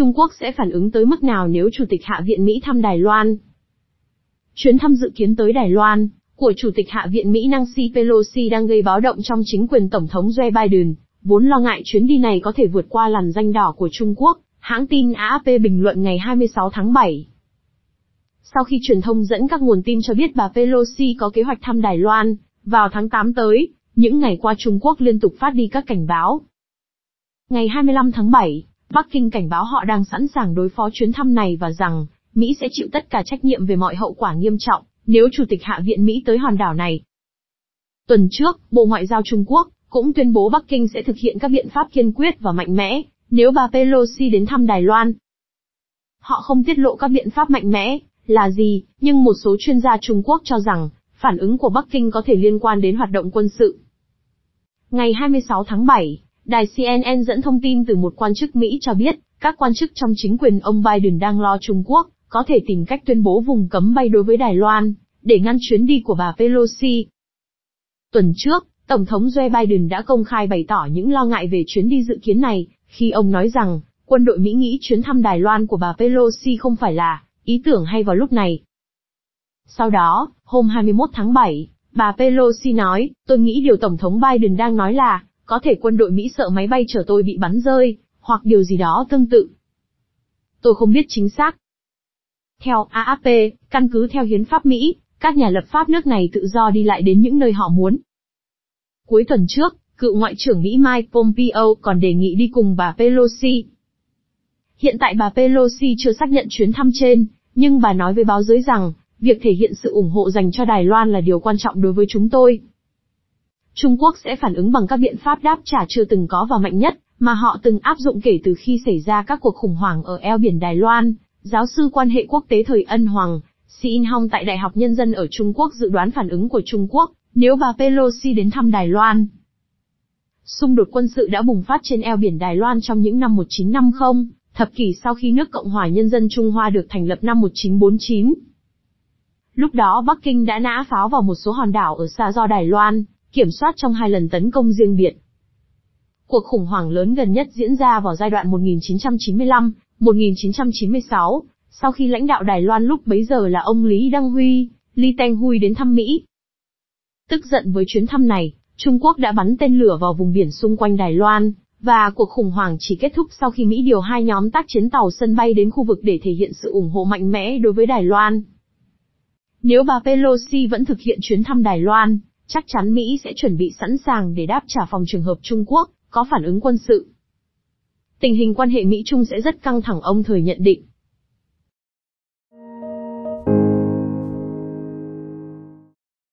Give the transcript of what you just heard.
Trung Quốc sẽ phản ứng tới mức nào nếu Chủ tịch Hạ viện Mỹ thăm Đài Loan? Chuyến thăm dự kiến tới Đài Loan của Chủ tịch Hạ viện Mỹ Nancy Pelosi đang gây báo động trong chính quyền Tổng thống Joe Biden, vốn lo ngại chuyến đi này có thể vượt qua làn danh đỏ của Trung Quốc, hãng tin AAP bình luận ngày 26 tháng 7. Sau khi truyền thông dẫn các nguồn tin cho biết bà Pelosi có kế hoạch thăm Đài Loan, vào tháng 8 tới, những ngày qua Trung Quốc liên tục phát đi các cảnh báo. Ngày 25 tháng 7, Bắc Kinh cảnh báo họ đang sẵn sàng đối phó chuyến thăm này và rằng, Mỹ sẽ chịu tất cả trách nhiệm về mọi hậu quả nghiêm trọng, nếu Chủ tịch Hạ viện Mỹ tới hòn đảo này. Tuần trước, Bộ Ngoại giao Trung Quốc cũng tuyên bố Bắc Kinh sẽ thực hiện các biện pháp kiên quyết và mạnh mẽ, nếu bà Pelosi đến thăm Đài Loan. Họ không tiết lộ các biện pháp mạnh mẽ là gì, nhưng một số chuyên gia Trung Quốc cho rằng, phản ứng của Bắc Kinh có thể liên quan đến hoạt động quân sự. Ngày 26 tháng 7, đài CNN dẫn thông tin từ một quan chức Mỹ cho biết, các quan chức trong chính quyền ông Biden đang lo Trung Quốc có thể tìm cách tuyên bố vùng cấm bay đối với Đài Loan, để ngăn chuyến đi của bà Pelosi. Tuần trước, Tổng thống Joe Biden đã công khai bày tỏ những lo ngại về chuyến đi dự kiến này, khi ông nói rằng, quân đội Mỹ nghĩ chuyến thăm Đài Loan của bà Pelosi không phải là ý tưởng hay vào lúc này. Sau đó, hôm 21 tháng 7, bà Pelosi nói, tôi nghĩ điều Tổng thống Biden đang nói là, có thể quân đội Mỹ sợ máy bay chở tôi bị bắn rơi, hoặc điều gì đó tương tự. Tôi không biết chính xác. Theo AFP, căn cứ theo hiến pháp Mỹ, các nhà lập pháp nước này tự do đi lại đến những nơi họ muốn. Cuối tuần trước, cựu Ngoại trưởng Mỹ Mike Pompeo còn đề nghị đi cùng bà Pelosi. Hiện tại bà Pelosi chưa xác nhận chuyến thăm trên, nhưng bà nói với báo giới rằng, việc thể hiện sự ủng hộ dành cho Đài Loan là điều quan trọng đối với chúng tôi. Trung Quốc sẽ phản ứng bằng các biện pháp đáp trả chưa từng có và mạnh nhất, mà họ từng áp dụng kể từ khi xảy ra các cuộc khủng hoảng ở eo biển Đài Loan. Giáo sư quan hệ quốc tế thời Ân Hoàng, Xin Hong tại Đại học Nhân dân ở Trung Quốc dự đoán phản ứng của Trung Quốc, nếu bà Pelosi đến thăm Đài Loan. Xung đột quân sự đã bùng phát trên eo biển Đài Loan trong những năm 1950, thập kỷ sau khi nước Cộng hòa Nhân dân Trung Hoa được thành lập năm 1949. Lúc đó Bắc Kinh đã nã pháo vào một số hòn đảo ở xa do Đài Loan, kiểm soát trong hai lần tấn công riêng biệt. Cuộc khủng hoảng lớn gần nhất diễn ra vào giai đoạn 1995-1996, sau khi lãnh đạo Đài Loan lúc bấy giờ là ông Lý Đăng Huy, Lý Teng Huy đến thăm Mỹ. Tức giận với chuyến thăm này, Trung Quốc đã bắn tên lửa vào vùng biển xung quanh Đài Loan, và cuộc khủng hoảng chỉ kết thúc sau khi Mỹ điều hai nhóm tác chiến tàu sân bay đến khu vực để thể hiện sự ủng hộ mạnh mẽ đối với Đài Loan. Nếu bà Pelosi vẫn thực hiện chuyến thăm Đài Loan, chắc chắn Mỹ sẽ chuẩn bị sẵn sàng để đáp trả phòng trường hợp Trung Quốc có phản ứng quân sự. Tình hình quan hệ Mỹ-Trung sẽ rất căng thẳng, ông thời nhận định.